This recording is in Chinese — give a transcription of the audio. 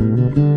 嗯。